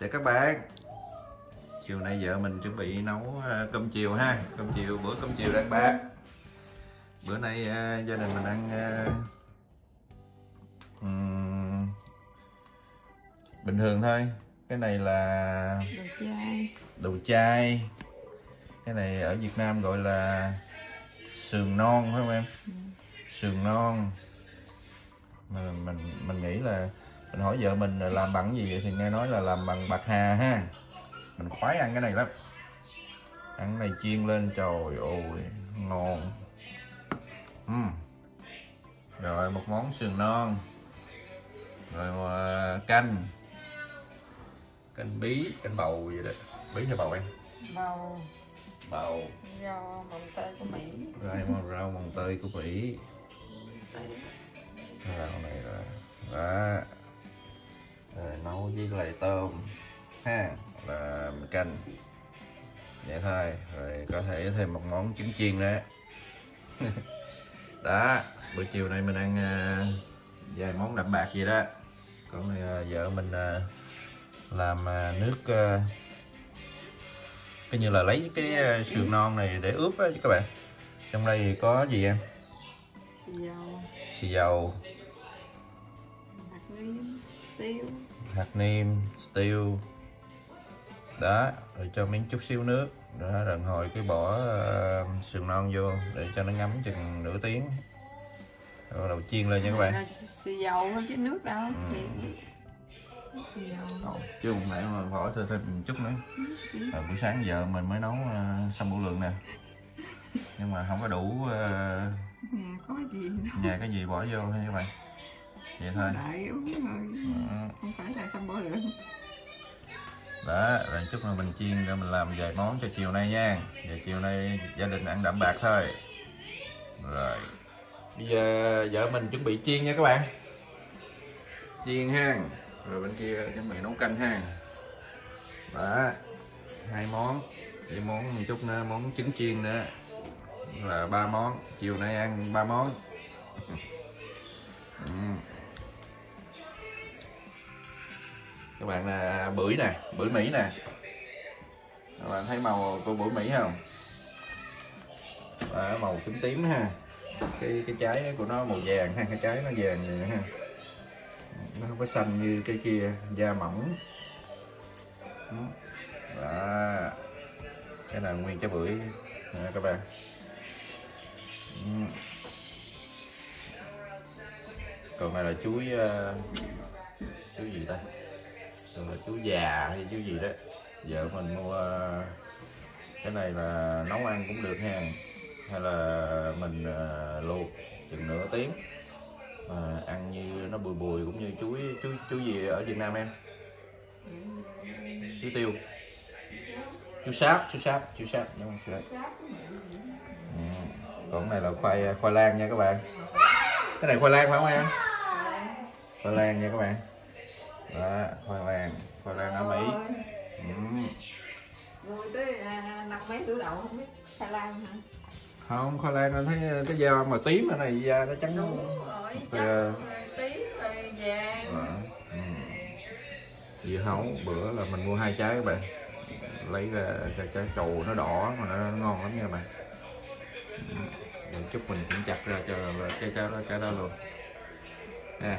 chào các bạn. Chiều nay vợ mình chuẩn bị nấu ờ, cơm chiều ha. Cơm chiều bữa cơm chiều đang bạc. Bữa nay ờ, gia đình mình ăn ờ, ừm, bình thường thôi. Cái này là đồ chai. đồ chay cái này ở Việt Nam gọi là sườn non phải không em? Sườn non. Mà mình mình nghĩ là mình hỏi vợ mình là làm bằng gì vậy thì nghe nói là làm bằng bạc hà ha. Mình khoái ăn cái này lắm. Ăn cái này chiên lên trời ơi ngon. Ừm. rồi một món sườn non. Rồi à, canh. Canh bí canh bầu vậy đó. Bí hay bầu em? Bầu. Bầu. Rau mồng tơi của mỹ. Màu rau mồng tơi của mỹ. Rau này là đó rồi nấu với lại tôm ha là mình canh. Vậy thôi rồi có thể thêm một món trứng chiên nữa. Đó bữa chiều nay mình ăn à, vài món đậm bạc gì đó. Còn này vợ mình à, làm à, nước cái như là lấy cái sườn non này để ướp á các bạn. Trong đây có gì em? Xì dầu. Xì dầu. Hạt tiêu hạt nêm tiêu đó rồi cho miếng chút xíu nước. Đó rồi hồi cái bỏ ờ, sườn non vô để cho nó ngấm chừng nửa tiếng. Rồi đầu chiên lên nha các bạn. xì dầu thôi chứ nước đâu Ừ. xì dầu. Ồ, chứ không nãy mà bỏ thêm thêm một chút nữa. Rồi buổi sáng giờ mình mới nấu uh, sâm bủ lượng nè. Nhưng mà không có đủ ờ, nhà có gì đâu. nhà cái gì bỏ vô ha các bạn vậy thôi. Đại uống thôi Ừ. không phải là xong bữa lượng đó rồi chút nữa mình chiên rồi mình làm vài món cho chiều nay nha. Giờ chiều nay gia đình ăn đậm bạc thôi. Rồi. Bây giờ vợ mình chuẩn bị chiên nha các bạn. Chiên ha rồi bên kia chuẩn bị nấu canh ha đó hai món. Với món một chút nữa món trứng chiên nữa. Là ba món. Chiều nay ăn ba món các bạn là bưởi nè bưởi mỹ nè. Các bạn thấy màu của bưởi mỹ không? Đó, màu tím tím ha. Cái cái trái của nó màu vàng ha cái trái nó vàng vậy ha. Nó không có xanh như cái kia da mỏng. Ừ, đó. Cái là nguyên trái bưởi nè các bạn. Ừ. Còn này là chuối uh, chuối gì ta? Thường là chú già hay chú gì đó, vợ mình mua, cái này là nấu ăn cũng được ha. Hay là mình ờ, luộc chừng nửa tiếng. Mà ăn như nó bùi bùi cũng như chuối chú chú gì ở Việt Nam em? Chú tiêu. Chú sáp chú sáp chú sáp, đúng không? Chú sáp. Ừ. Còn này là khoai khoai lang nha các bạn. Cái này khoai lang phải không em? Khoai lang nha các bạn đó khoai lang khoai lang ở mỹ. Ừ. rồi tới à, năm mấy tuổi đầu không biết Thái Lan hả? Không khoai lang anh thấy cái da mà tím ở này da nó trắng. Đúng rồi Thì, trắng ờ, rồi tím rồi vàng. Ừ. dưa hấu bữa là mình mua hai trái các bạn. Lấy ra cái trái trầu nó đỏ mà nó, nó ngon lắm nha bạn. Ừ. rồi chút mình cũng chặt ra cho cái trái đó cái đó luôn. Nè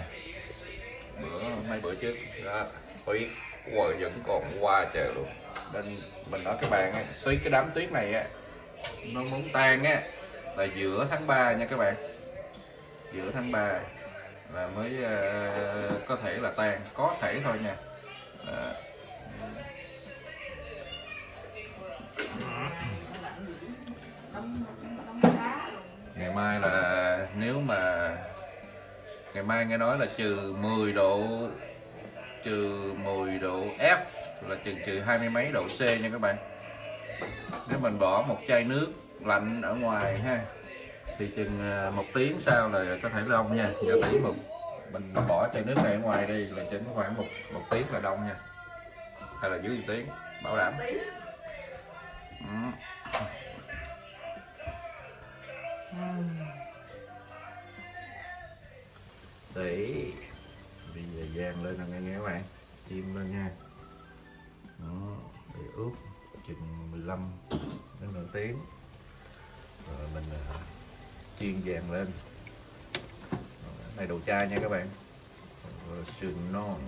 bữa mấy bữa trước. Đó tuyết wow, vẫn còn qua trời luôn. Nên mình nói các bạn tuyết cái đám tuyết này á nó muốn tan á là giữa tháng 3 nha các bạn. Giữa tháng 3 là mới uh, có thể là tan có thể thôi nha. Đó. ngày mai là nếu mà ngày mai nghe nói là trừ 10 độ, trừ 10 độ F, là trừ trừ hai mươi mấy độ C nha các bạn. Nếu mình bỏ một chai nước lạnh ở ngoài ha, thì chừng à, một tiếng sau là có thể đông nha. Giả tỷ một, mình bỏ chai nước này ở ngoài đi là chừng khoảng một một tiếng là đông nha. Hay là dưới một tiếng, bảo đảm. Ừ. để bây giờ gian lên là nghe nghe các bạn. Chim lên nha. Đó, để ướp chừng 15 đến nửa tiếng. Rồi mình à, uh, chiên vàng lên. Rồi, này đồ chai nha các bạn. Rồi sườn non.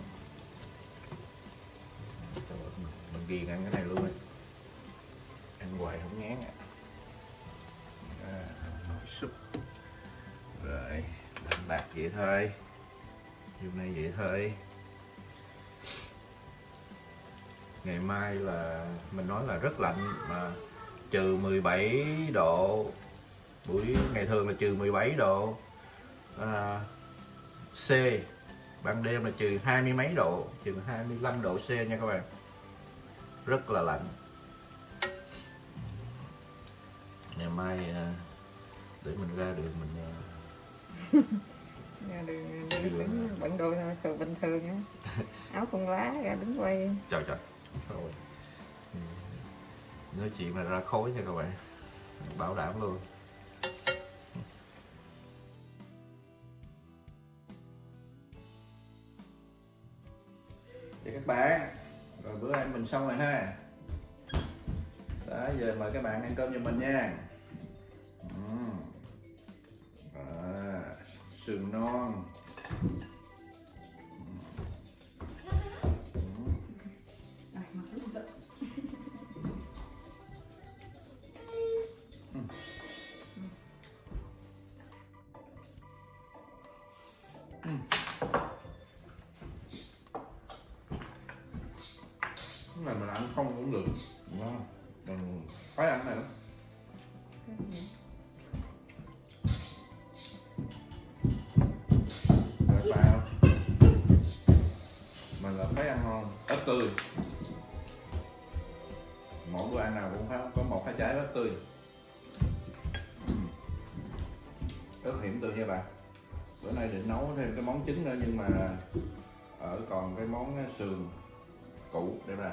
Trời mình, mình ghiền ăn cái này luôn ấy. ăn hoài không ngán à. À, súp bạc vậy thôi. Hôm nay vậy thôi. Ngày mai là mình nói là rất lạnh mà trừ 17 độ. Buổi ngày thường là trừ 17 độ. À, C ban đêm là trừ hai mươi mấy độ trừ 25 độ C nha các bạn. Rất là lạnh. Ngày mai à, để mình ra đường mình à, đường đi vẫn bận đồ thường bình thường á. Áo con lá ra đứng quay. Trời rồi. Ừ. nói chuyện mà ra khối nha các bạn. Bảo đảm luôn. Chào các bạn. Rồi bữa ăn mình xong rồi ha. Đó giờ mời các bạn ăn cơm giùm mình nha Sườn non. Cái này mình ăn không cũng được. Ngon. Mình phải ăn này lắm. Bắp tươi. Mỗi bữa ăn nào cũng phải có một hai trái bắp tươi. Rất hiểm tươi nha bạn. Bữa nay định nấu thêm cái món trứng nữa nhưng mà ở còn cái món sườn cũ để ra.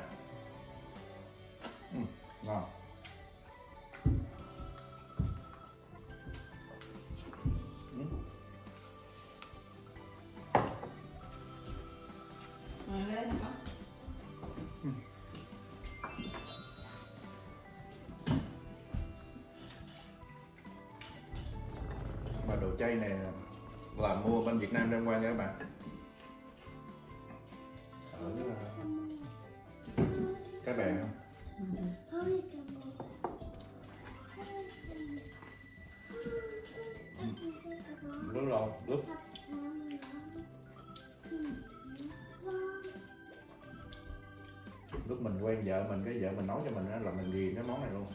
Ừ, ngon. Đồ chay này là mua bên Việt Nam đem qua nha các bạn. Ở các bạn. Bè không lúc rồi đúng lúc mình quen vợ mình, cái vợ mình nấu cho mình á, là mình ghiền cái món này luôn.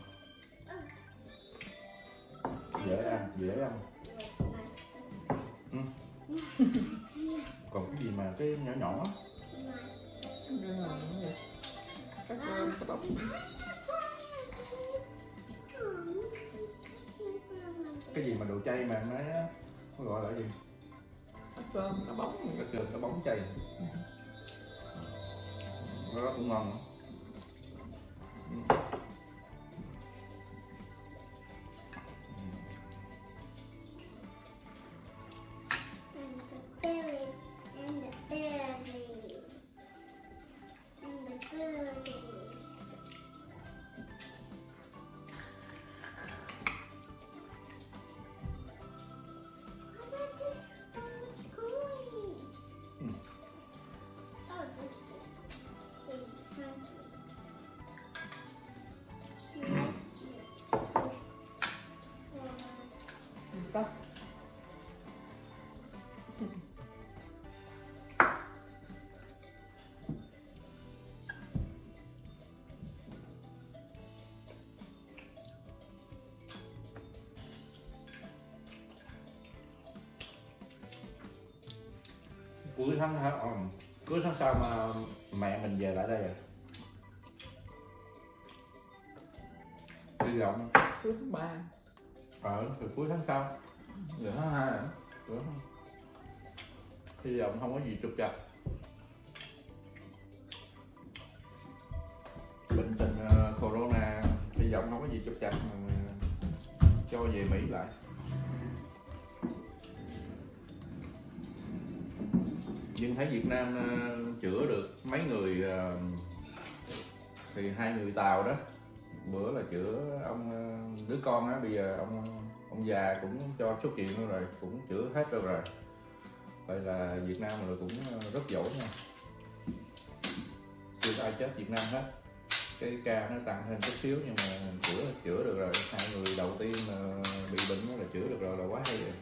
Dễ ăn dễ ăn. còn cái gì mà cái nhỏ nhỏ? Á, Các cơm, các bọc cái gì mà đồ chay mà nó nó gọi là gì? Các cơm, các bóng cái trường cái bóng chay. Nó cũng ngon. Có cuối tháng hả ờ, cuối tháng sau mà mẹ mình về lại đây rồi hy vọng. Cuối tháng 3 ở từ cuối tháng sau từ tháng hai rồi. Cuối hy vọng không có gì trục trặc. Bệnh tình ờ, corona, hy vọng không có gì trục trặc mà cho về mỹ lại. Nhưng thấy Việt Nam ờ, chữa được mấy người ờ, thì hai người tàu đó. Bữa là chữa ông đứa con á, bây giờ ông ông già cũng cho xuất viện luôn rồi cũng chữa hết rồi rồi. Vậy là Việt Nam rồi cũng ờ, rất giỏi nha. Chưa ai chết Việt Nam hết. Cái ca nó tăng hơn chút xíu nhưng mà chữa chữa được rồi. Hai người đầu tiên mà bị bệnh là chữa được rồi là quá hay rồi.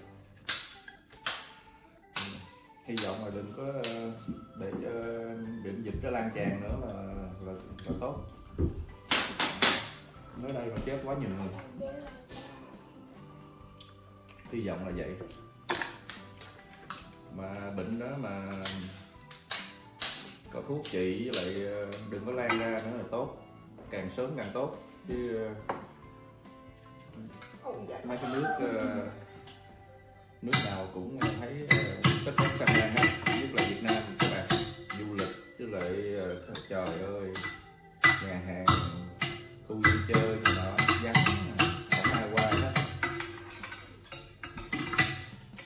Hy vọng là đừng có ờ, để cho bệnh dịch nó lan tràn nữa là là, là tốt. Mới đây mà chết quá nhiều người hy vọng là vậy. Mà bệnh đó mà có thuốc trị với lại ờ, đừng có lan ra nữa là tốt. Càng sớm càng tốt. Chứ ờ, mấy cái nước ờ, nước nào cũng thấy rất tất tất căng lan hết. Nhất là Việt Nam các bạn, du lịch, với lại trời ơi, nhà hàng, khu vui chơi thì nó vắng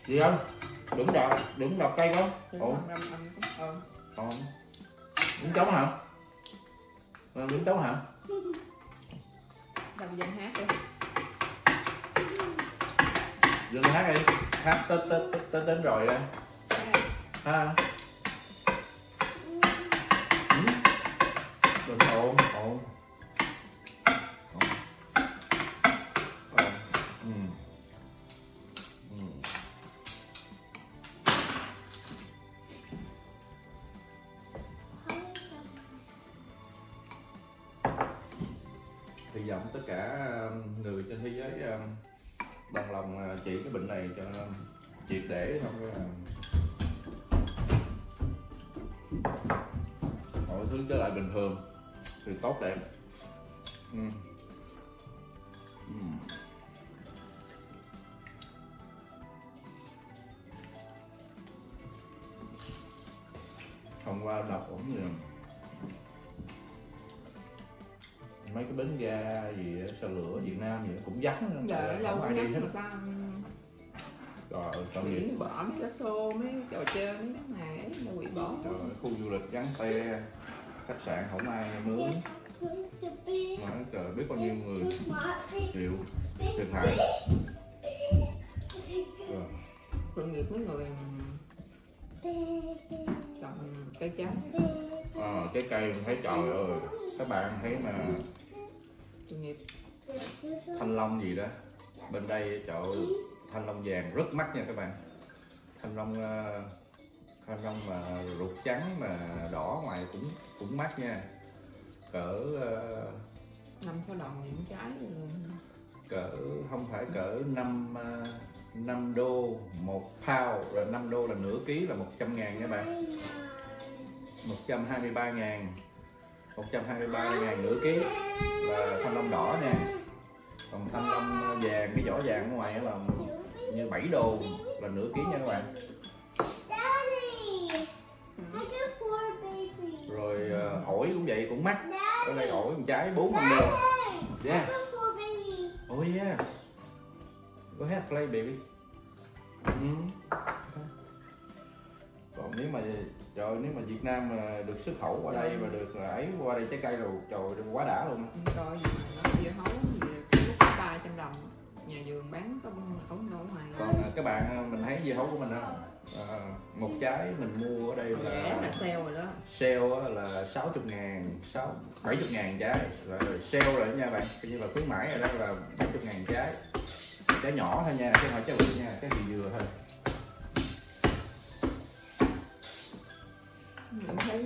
gì không? Đúng rồi đúng đọc cây không? Ủa? ơn còn đúng trống hả? Đúng trống hả? Đâm dân hát đi. Dừng hát đi. Hát tết tết tết tết đến rồi á. Ha? Ừ. ổn ổn Ổn. Mọi thứ trở lại bình thường thì tốt đẹp. Ừ. Ừ. hôm qua đọc cũng gì mấy cái bến ga gì á, xe lửa Việt Nam gì cũng vắng Tại lâu không ai đi hết ta trời ơi tội nghĩ nghiệp bỏ mấy cái show mấy trò chơi mấy cái này nó bị bỏ trời ơi, khu du lịch vắng te khách sạn không ai mướn. Be. mà trời biết bao nhiêu người. Smart. chịu. Thiệt hại. Rồi. tội nghiệp mấy người trồng cây trái Ờ, cái cây thấy trời ơi các bạn thấy mà tội nghiệp thanh long gì đó. Bên đây trời ơi, thanh long vàng rất mắc nha các bạn. Thanh long ờ, thanh long mà ruột trắng mà đỏ ngoài cũng cũng mắc nha. Cỡ ờ, năm sáu đồng những trái rồi. cỡ không phải cỡ 5 5 đô một pound là 5 đô là nửa ký là 100 ngàn nha bạn. 123 ngàn 123 ngàn nửa ký là thanh long đỏ nha còn thanh long vàng cái vỏ vàng ở ngoài là như 7 đô là nửa ký nha các bạn rồi uh, ổi cũng vậy cũng mắc ở đây ổi một trái 4 5 đô I yeah got four babies. oh yeah go ahead play baby ừ. còn nếu mà trời nếu mà Việt Nam mà được xuất khẩu qua đây và được ờ, ấy qua đây trái cây rồi trời quá đã luôn á. coi gì mà nó dưa hấu vườn bán có không nổi ngoài còn à, các bạn à, mình thấy dưa hấu của mình không? À, một trái mình mua ở đây rẻ là là sale rồi đó. sale là 60 ngàn 6, 70 ngàn trái. Rồi sale rồi nha bạn. Coi như là khuyến mãi rồi đó là 70 ngàn trái. Trái nhỏ thôi nha chứ không phải trái bự nha cái gì dừa thôi. Mình thấy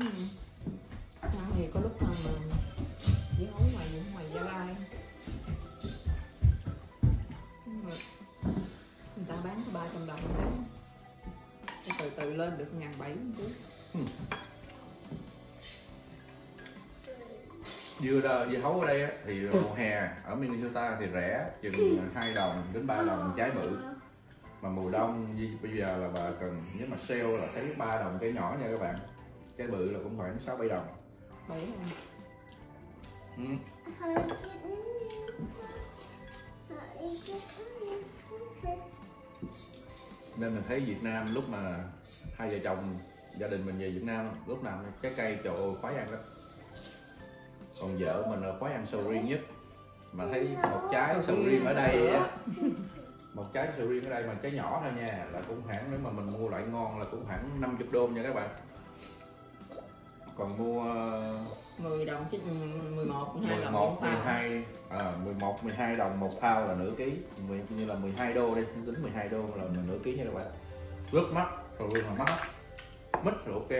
chút dưa đó, dưa hấu ở đây á, thì mùa hè ở Minnesota thì rẻ chừng 2 đồng đến 3 đồng một trái bự. Mà mùa đông như bây giờ là bà cần nếu mà sale là thấy 3 đồng cái nhỏ nha các bạn. Trái bự là cũng khoảng 6 7 đồng. Bảy đồng. Ừ. Nên mình thấy Việt Nam lúc mà hai vợ chồng gia đình mình về Việt Nam lúc nào trái cây trời ơi khoái ăn lắm. Còn vợ mình là khoái ăn sầu riêng nhất. Mà thấy một trái sầu riêng ở đây á một trái sầu riêng ở đây mà trái nhỏ thôi nha là cũng khoảng nếu mà mình mua loại ngon là cũng khoảng 50 đô nha các bạn. Còn mua 10 đồng chứ ừ, 11 12 đồng 11, một phao. 12 à, 11, 12 đồng một phao là nửa ký. Như là 12 đô đi tính 12 đô là nửa ký nha các bạn. Rất mắc sầu riêng là mắc mít rồi ok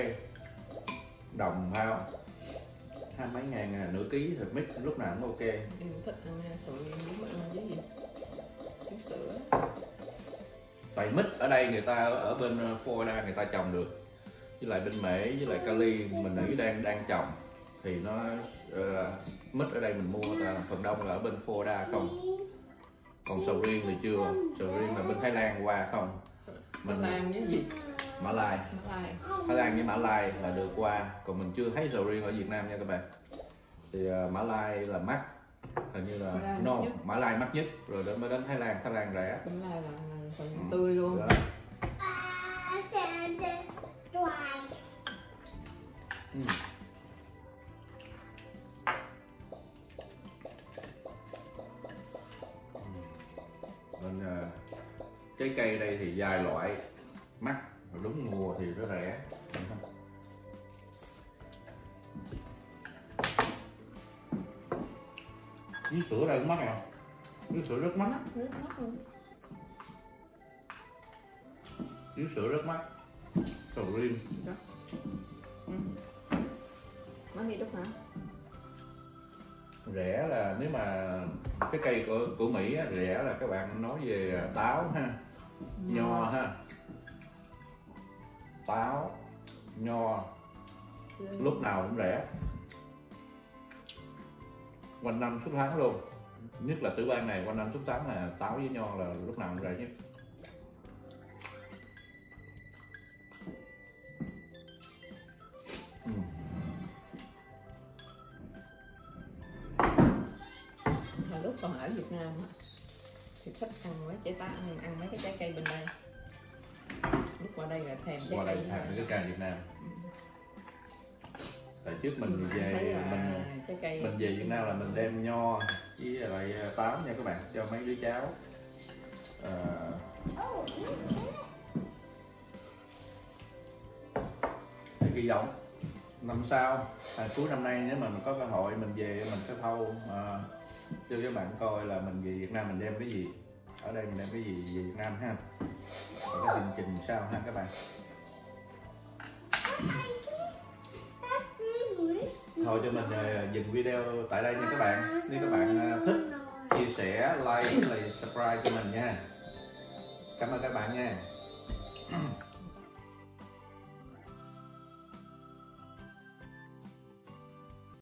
đồng phao hai mấy ngàn à, nửa ký thì mít lúc nào cũng ok. Em thích ăn sầu riêng với ăn với gì? Với sữa. Tại mít ở đây người ta ở bên ờ, Florida người ta trồng được. Với lại bên Mễ với lại Cali mình nghĩ đang đang trồng. Thì nó uh, mít ở đây mình mua là phần đông là ở bên Florida không? Còn sầu riêng thì chưa. Sầu riêng là bên Thái Lan qua không? Mình ăn với gì Mã Lai Thái Lan với Mã Lai là được qua còn mình chưa thấy sầu riêng ở Việt Nam nha các bạn thì uh, Mã Lai là mắc hình như là Mã no nhất. Mã Lai mắc nhất rồi đến mới đến Thái Lan Thái Lan rẻ cũng lai là phần Ừ. tươi luôn Đó. This twice. Ừ. nên ờ, trái cây đây thì vài loại mắc đúng mùa thì nó rẻ. Với sữa đây cũng mắc à? Với sữa rất mắc rất mắt luôn. Với sữa rất mắc. Sầu riêng. Ừ. má mi đúc hả? Rẻ là nếu mà cái cây của của Mỹ á, rẻ là các bạn nói về táo ha nho ha táo nho lúc nào cũng rẻ. Quanh năm suốt tháng luôn. Nhất là tử ban này quanh năm suốt tháng là táo với nho là lúc nào cũng rẻ nhất. Ừ. Hồi lúc còn ở Việt Nam thì thích ăn mấy trái táo ăn, ăn mấy cái trái cây bên đây lúc qua đây là thèm qua đây thèm cái cây Việt Nam. Tại trước mình về mình cây mình về Việt Nam là mình đem nho với lại táo nha các bạn cho mấy đứa cháu. À, thì hy vọng. Năm sau à, cuối năm nay nếu mà mình có cơ hội mình về mình sẽ thâu à, cho các bạn coi là mình về Việt Nam mình đem cái gì. Ở đây mình đem cái gì về Việt Nam ha và cái chương trình sau ha các bạn. Thôi cho mình ờ, dừng video tại đây nha các bạn. Nếu các bạn ờ, thích, chia sẻ, like với lại subscribe cho mình nha. Cảm ơn các bạn nha.